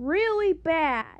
really bad.